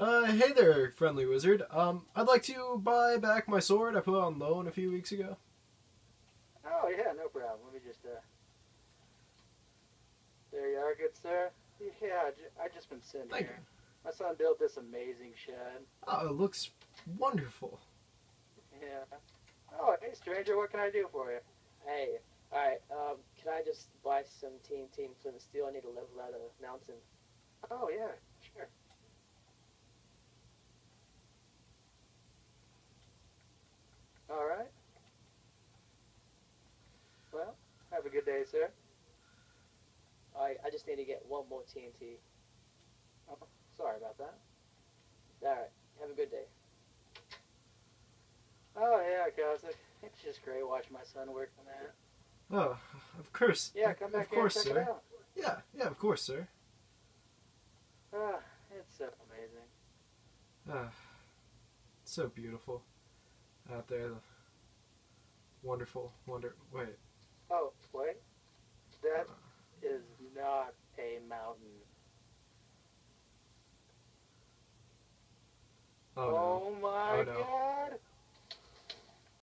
Uh, hey there, friendly wizard. Um, I'd like to buy back my sword I put on loan a few weeks ago. Oh yeah, no problem. Let me just uh. There you are, good sir. Yeah, I ju- I just been sitting Thank here. you. My son built this amazing shed. Oh, it looks wonderful. Yeah. Oh, hey stranger, what can I do for you? Hey, alright, um, can I just buy some TNT and flint and steel? I need to level out a mountain. Oh yeah, have a good day, sir. Alright, I just need to get one more TNT. Sorry about that. Alright, have a good day. Oh yeah, Cossack. It's just great watching my son work on that. Oh, of course. Yeah, come back Of course, here and check sir. it out. Yeah, yeah, of course, sir. Ah, it's so amazing. Ah, so beautiful out there. The wonderful, wonder. Oh, wait.